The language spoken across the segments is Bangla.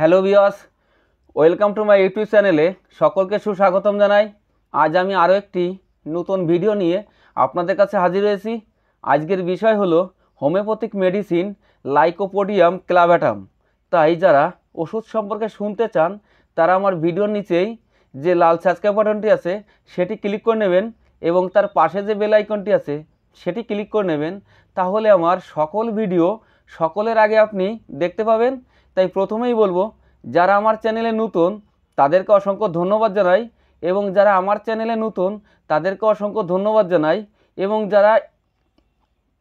হ্যালো বিয়স ওয়েলকাম টু মাই ইউটিউব চ্যানেলে সকলকে সুস্বাগতম জানাই। আজ আমি আরও একটি নতুন ভিডিও নিয়ে আপনাদের কাছে হাজির হয়েছি। আজকের বিষয় হলো হোমিওপ্যাথিক মেডিসিন লাইকোপোডিয়াম ক্লাভ্যাটাম তাই যারা ওষুধ সম্পর্কে শুনতে চান, তারা আমার ভিডিওর নিচেই যে লাল সাবস্ক্রাইব বাটনটি আছে, সেটি ক্লিক করে নেবেন এবং তার পাশে যে বেল আইকনটি আছে, সেটি ক্লিক করে নেবেন। তাহলে আমার সকল ভিডিও সকলের আগে আপনি দেখতে পাবেন তাই প্রথমেই বলব, যারা আমার চ্যানেলে নতুন, তাদেরকে অসংখ্য ধন্যবাদ জানাই এবং যারা আমার চ্যানেলে নতুন, তাদেরকে অসংখ্য ধন্যবাদ জানাই এবং যারা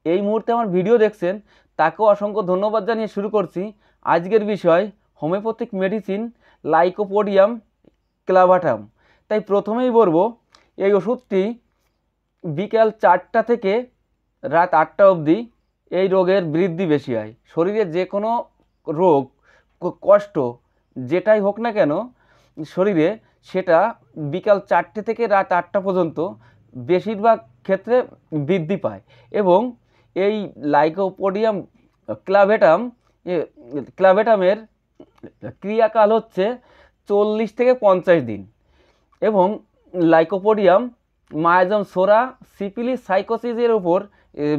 এই মুহূর্তে আমার ভিডিও দেখছেন, তাকেও অসংখ্য ধন্যবাদ জানিয়ে শুরু করছি আজকের বিষয় হোমিওপ্যাথিক মেডিসিন লাইকোপোডিয়াম ক্লাভাটাম। তাই প্রথমেই বলব, এই ওষুধটি বিকাল চারটা থেকে রাত আটটা অবধি এই রোগের বৃদ্ধি বেশি হয়। শরীরে যে কোনো রোগ কষ্ট, যেটাই হোক না কেন, শরীরে সেটা বিকাল চারটে থেকে রাত আটটা পর্যন্ত বেশিরভাগ ক্ষেত্রে বৃদ্ধি পায় এবং এই লাইকোপোডিয়াম ক্লাভেটাম ক্লাভেটামের ক্রিয়াকাল হচ্ছে চল্লিশ থেকে পঞ্চাশ দিন এবং লাইকোপোডিয়াম মায়াজম সোরা সিপিলি সাইকোসিসের উপর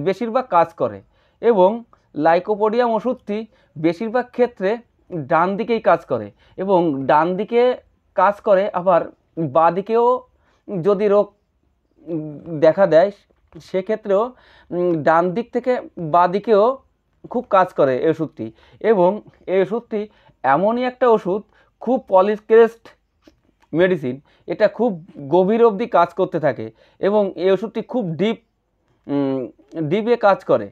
বেশিরভাগ কাজ করে এবং লাইকোপোডিয়াম ওষুধটি বেশিরভাগ ক্ষেত্রে ডান দিকেই কাজ করে এবং ডান দিকে কাজ করে, আবার বাঁ দিকেও যদি রোগ দেখা দেয়, সেক্ষেত্রেও ডান দিক থেকে বাঁ দিকেও খুব কাজ করে এই ওষুধটি। এবং এই ওষুধটি এমনই একটা ওষুধ, খুব পলিক্রেস্ট মেডিসিন, এটা খুব গভীর অবধি কাজ করতে থাকে এবং এই ওষুধটি খুব ডিপ ডিপে কাজ করে।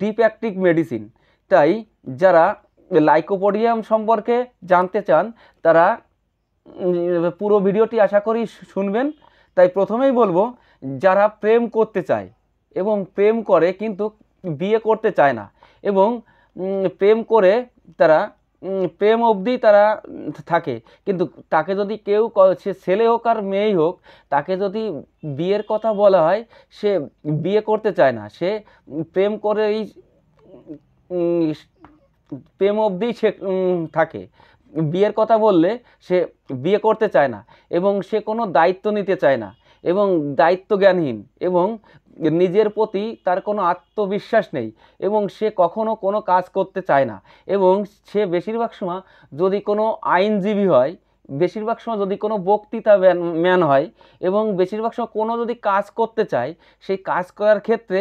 Deep active medicine. তাই যারা লাইকোপোডিয়াম সম্পর্কে জানতে চান, তারা পুরো ভিডিওটি আশা করি শুনবেন। তাই প্রথমেই বলব, যারা প্রেম করতে চায় এবং প্রেম করে কিন্তু বিয়ে করতে চায় না এবং প্রেম করে তারা প্রেম অবধি তারা থাকে। কিন্তু তাকে যদি কেউ সে ছেলে হোক আর মেয়েই হোক, তাকে যদি বিয়ের কথা বলা হয়, সে বিয়ে করতে চায় না। সে প্রেম করেই প্রেম অবধি সে থাকে। বিয়ের কথা বললে সে বিয়ে করতে চায় না এবং সে কোনো দায়িত্ব নিতে চায় না এবং দায়িত্ব জ্ঞানহীন এবং নিজের প্রতি তার কোনো আত্মবিশ্বাস নেই এবং সে কখনো কোনো কাজ করতে চায় না এবং সে বেশিরভাগ সময় যদি কোনো আইনজীবী হয়, বেশিরভাগ সময় যদি কোনো বক্তৃতা ম্যান- হয় এবং বেশিরভাগ সময় কোনো যদি কাজ করতে চায়, সেই কাজ করার ক্ষেত্রে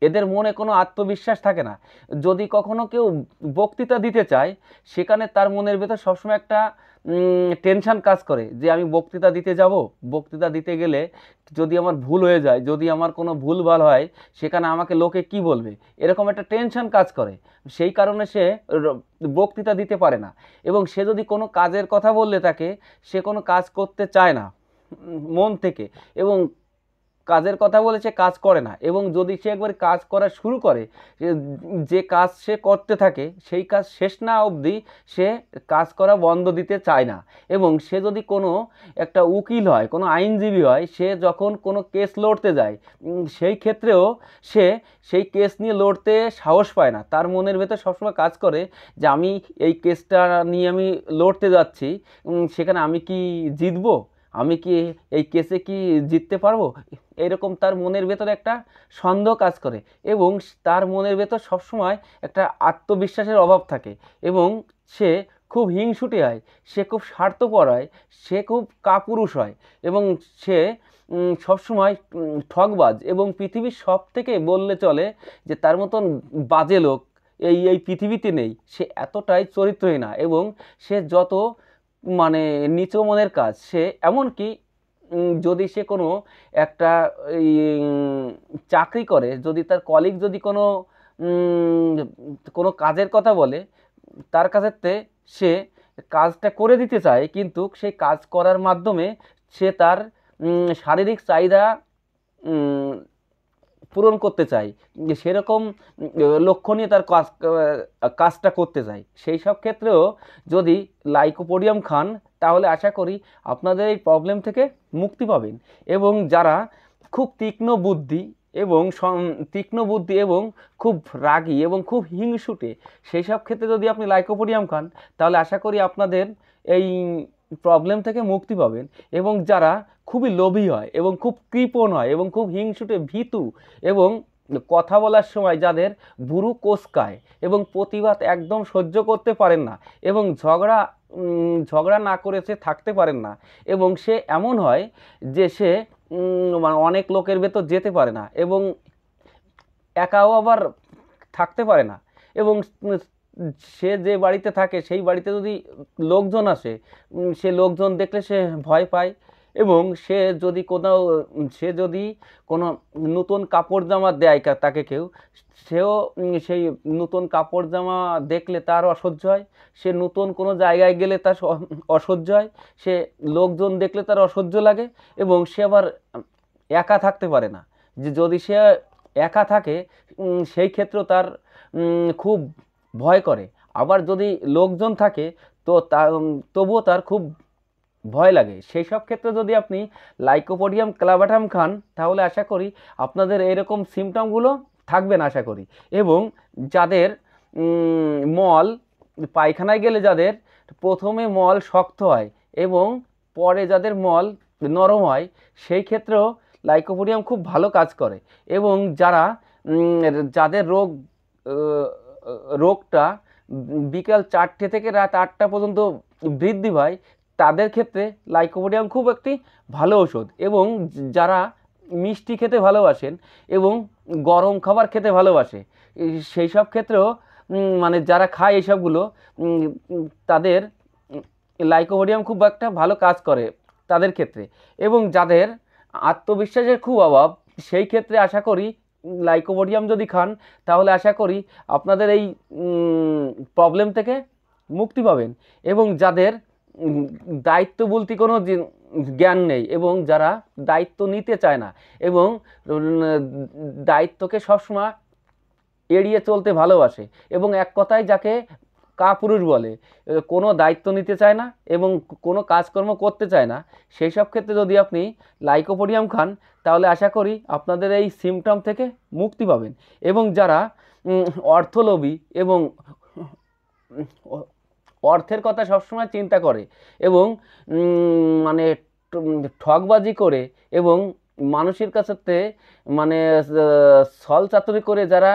এদের মনে কোনো আত্মবিশ্বাস থাকে না। যদি কখনো কেউ বক্তৃতা দিতে চায়, সেখানে তার মনের ভেতর সবসময় একটা টেনশন কাজ করে যে আমি বক্তৃতা দিতে যাব। বক্তৃতা দিতে গেলে যদি আমার ভুল হয়ে যায়, যদি আমার কোনো ভুলভাল হয়, সেখানে আমাকে লোকে কি বলবে? এরকম একটা টেনশন কাজ করে। সেই কারণে সে বক্তৃতা দিতে পারে না। এবং সে যদি কোনো কাজের কথা বললে তাকে, সে কোনো কাজ করতে চায় না মন থেকে। এবং কাজের কথা বলে সে কাজ করে না। এবং যদি সে একবার কাজ করা শুরু করে যে কাজ সে করতে থাকে, সেই কাজ শেষ না অবধি সে কাজ করা বন্ধ দিতে চায় না। এবং সে যদি কোনো একটা উকিল হয়, কোনো আইনজীবী হয়, সে যখন কোনো কেস লড়তে যায় সেই ক্ষেত্রেও সে সেই কেস নিয়ে লড়তে সাহস পায় না। তার মনের ভেতর সবসময় কাজ করে যে, আমি এই কেসটা নিয়ে আমি লড়তে যাচ্ছি সেখানে আমি কি জিতবো? আমি কি এই কেসে কি জিততে পারব? এরকম তার মনের ভেতরে একটা সন্দেহ কাজ করে এবং তার মনের ভেতর সবসময় একটা আত্মবিশ্বাসের অভাব থাকে এবং সে খুব হিংসুটে হয়, সে খুব স্বার্থপর হয়, সে খুব কাপুরুষ হয় এবং সে সবসময় ঠকবাজ এবং পৃথিবীর সব থেকে বললে চলে যে তার মতন বাজে লোক এই এই পৃথিবীতে নেই। সে এতটাই চরিত্রহীন না এবং সে যত মানে নিচু মনের কাজ, সে এমনকি যদি সে কোনো একটা চাকরি করে, যদি তার কলিগ যদি কোনো কোনো কাজের কথা বলে, তার কাছেতে সে কাজটা করে দিতে চায়, কিন্তু সেই কাজ করার মাধ্যমে সে তার শারীরিক চাহিদা পূরণ করতে চাই সেরকম লক্ষ্য নিয়ে তার কাজ কাজটা করতে চাই। সেই সব ক্ষেত্রেও যদি লাইকোপোডিয়াম খান, তাহলে আশা করি আপনাদের এই প্রবলেম থেকে মুক্তি পাবেন। এবং যারা খুব তীক্ষ্ণ বুদ্ধি এবং তীক্ষ্ণ বুদ্ধি এবং খুব রাগী এবং খুব হিংসুটে, সেই সব ক্ষেত্রে যদি আপনি লাইকোপোডিয়াম খান, তাহলে আশা করি আপনাদের এই প্রবলেম থেকে মুক্তি পাবেন এবং যারা খুবই লোভী হয় এবং খুব কৃপণ হয় এবং খুব হিংসুটে ভীতু এবং কথা বলার সময় যাদের বুড়ু কোসকায় এবং প্রতিবাদ একদম সহ্য করতে পারেন না এবং ঝগড়া ঝগড়া না করে সে থাকতে পারেন না এবং সে এমন হয় যে সে মানে অনেক লোকের ভেতর যেতে পারে না এবং একাও আবার থাকতে পারে না এবং সে যে বাড়িতে থাকে সেই বাড়িতে যদি লোকজন আসে সে লোকজন দেখলে সে ভয় পায় এবং সে যদি উম, সে যদি কোনো নতুন কাপড় জামা দেয় তাকে কেউ সেও সেই নতুন কাপড় জামা দেখলে তার অসহ্য হয় সে নতুন কোনো জায়গায় গেলে তার অসহ্য হয় সে লোকজন দেখলে তার অসহ্য লাগে এবং সে আবার একা থাকতে পারে না। যে যদি সে একা থাকে সেই ক্ষেত্রেও তার খুব ভয় করে। আবার যদি লোকজন থাকে, তো তা, তবুও তার খুব ভয় লাগে। সেই সব ক্ষেত্রে যদি আপনি লাইকোপোডিয়াম ক্লাবাটাম খান, তাহলে আশা করি আপনাদের এরকম সিমটমগুলো থাকবে না আশা করি। এবং যাদের মল, পায়খানায় গেলে যাদের প্রথমে মল শক্ত হয় এবং পরে যাদের মল নরম হয়, সেই ক্ষেত্রেও লাইকোপোডিয়াম খুব ভালো কাজ করে। এবং যারা যাদের রোগ রোগটা বিকাল চারটে থেকে রাত আটটা পর্যন্ত বৃদ্ধি পায়, তাদের ক্ষেত্রে লাইকোপোডিয়াম খুব একটি ভালো ওষুধ এবং যারা মিষ্টি খেতে ভালোবাসেন এবং গরম খাবার খেতে ভালোবাসে সেই সব ক্ষেত্রেও মানে যারা খায় এইসবগুলো তাদের লাইকোপোডিয়াম খুব একটা ভালো কাজ করে তাদের ক্ষেত্রে। এবং যাদের আত্মবিশ্বাসের খুব অভাব, সেই ক্ষেত্রে আশা করি লাইকোপোডিয়াম যদি খান, তাহলে আশা করি আপনাদের এই প্রবলেম থেকে মুক্তি পাবেন। এবং যাদের দায়িত্ব বলতে কোনো জ্ঞান নেই এবং যারা দায়িত্ব নিতে চায় না এবং দায়িত্বকে সবসময় এড়িয়ে চলতে ভালোবাসে এবং এক কথায় যাকে কাপুরুষ বলে। কোনো দায়িত্ব নিতে চায় না এবং কোনো কাজকর্ম করতে চায় না। সেই সব ক্ষেত্রে যদি আপনি লাইকোপোডিয়াম খান, তাহলে আশা করি আপনাদের এই সিমটম থেকে মুক্তি পাবেন। এবং যারা অর্থলোভী এবং অর্থের কথা সবসময় চিন্তা করে এবং মানে ঠগবাজি করে এবং মানুষের কাছে মানে ছল চাতুরি করে যারা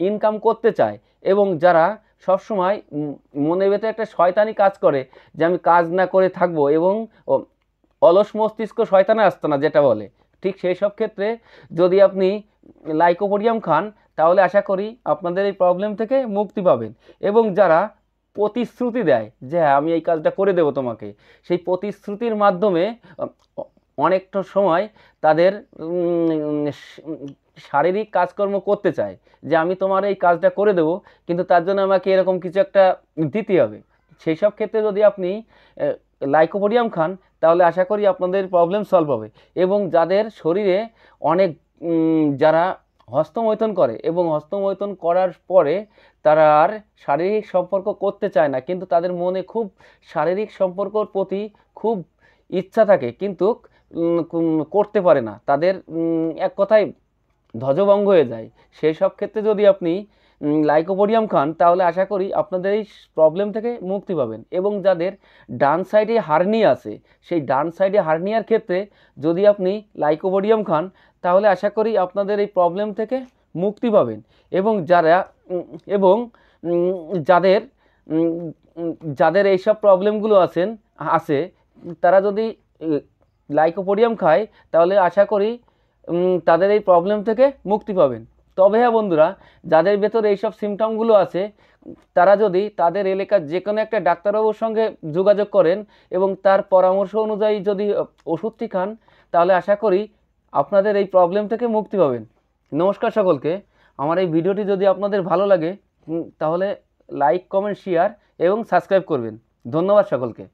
ইনকাম করতে চায় এবং যারা সবসময় মনের ভেতরে একটা শয়তানি কাজ করে যে আমি কাজ না করে থাকব এবং অলস মস্তিষ্ক শয়তানে আসতো না যেটা বলে। ঠিক সেই সব ক্ষেত্রে যদি আপনি লাইকোপোডিয়াম খান, তাহলে আশা করি আপনাদের এই প্রবলেম থেকে মুক্তি পাবেন। এবং যারা প্রতিশ্রুতি দেয় যে হ্যাঁ আমি এই কাজটা করে দেবো তোমাকে, সেই প্রতিশ্রুতির মাধ্যমে অনেকটা সময় তাদের শারীরিক কাজকর্ম করতে চায় যে আমি তোমার এই কাজটা করে দেবো, কিন্তু তার জন্য আমাকে এরকম কিছু একটা দিতে হবে। সেই সব ক্ষেত্রে যদি আপনি লাইকোপোডিয়াম খান, তাহলে আশা করি আপনাদের প্রবলেম সলভ হবে। এবং যাদের শরীরে অনেক যারা হস্তমৈথুন করে এবং হস্তমৈথুন করার পরে তারা আর শারীরিক সম্পর্ক করতে চায় না, কিন্তু তাদের মনে খুব শারীরিক সম্পর্কর প্রতি খুব ইচ্ছা থাকে, কিন্তু করতে পারে না। তাদের এক কথায় ধ্বজভঙ্গ হয়ে যায়। সেই সব ক্ষেত্রে যদি আপনি লাইকোপোডিয়াম খান, তাহলে আশা করি আপনাদের এই প্রবলেম থেকে মুক্তি পাবেন এবং যাদের ডান সাইডে হার্নিয়া আছে, সেই ডান সাইডে হার্নিয়ার ক্ষেত্রে যদি আপনি লাইকোপোডিয়াম খান, তাহলে আশা করি আপনাদের এই প্রবলেম থেকে মুক্তি পাবেন এবং যারা এবং যাদের যাদের এইসব প্রবলেমগুলো আছেন, আছে, তারা যদি লাইকোপোডিয়াম খায়, তাহলে আশা করি তাদের এই প্রবলেম থেকে মুক্তি পাবেন। তবে হ্যাঁ বন্ধুরা, যাদের ভেতরে এইসব সিমটমগুলো আছে, তারা যদি তাদের এলাকার যে কোনো একটা ডাক্তারবাবুর সঙ্গে যোগাযোগ করেন এবং তার পরামর্শ অনুযায়ী যদি ওষুধটি খান, তাহলে আশা করি আপনাদের এই প্রবলেম থেকে মুক্তি পাবেন। নমস্কার সকলকে। আমার এই ভিডিওটি যদি আপনাদের ভালো লাগে তাহলে লাইক কমেন্ট শেয়ার এবং সাবস্ক্রাইব করবেন। ধন্যবাদ সকলকে।